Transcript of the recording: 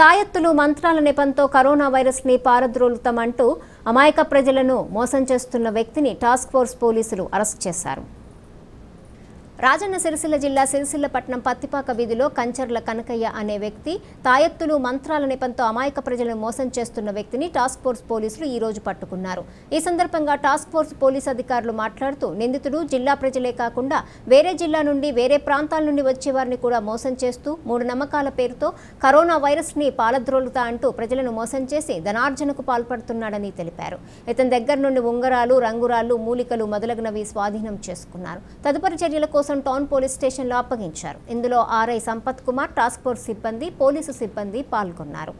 తాయెత్తులు మంత్రాల నెపంతో కరోనా వైరస్ని పారద్రోలుతామంటూ అమాయక ప్రజలను మోసం చేస్తున్న వ్యక్తిని టాస్క్ ఫోర్స్ పోలీసులు అరెస్ట్ చేశారు. రాజన్న సిరిసిల్ల జిల్లా సిరిసిల్ల పట్టణం పత్తిపాక వీధిలో కంచర్ల కనకయ్య అనే వ్యక్తి తాయెత్తులు మంత్రాల నెపంతో అమాయక ప్రజలను మోసం చేస్తున్న వ్యక్తిని టాస్క్ ఫోర్స్ పోలీసులు ఈ రోజు పట్టుకున్నారు. ఈ సందర్భంగా టాస్క్ ఫోర్స్ పోలీస్ అధికారులు మాట్లాడుతూ నిందితుడు జిల్లా ప్రజలే కాకుండా వేరే జిల్లా నుండి వేరే ప్రాంతాల నుండి వచ్చే వారిని కూడా మోసం చేస్తూ మూడు నమ్మకాల పేరుతో కరోనా వైరస్ని పాలద్రోలుతా అంటూ ప్రజలను మోసం చేసి ధనార్జనకు పాల్పడుతున్నాడని తెలిపారు. ఇతని దగ్గర నుండి ఉంగరాలు రంగురాలు మూలికలు మొదలగునవి స్వాధీనం చేసుకున్నారు. తదుపరి చర్యల కోసం కోసం టౌన్ పోలీస్ స్టేషన్లో అప్పగించారు. ఇందులో RI Sampath Kumar task force సిబ్బంది పోలీసు సిబ్బంది పాల్గొన్నారు.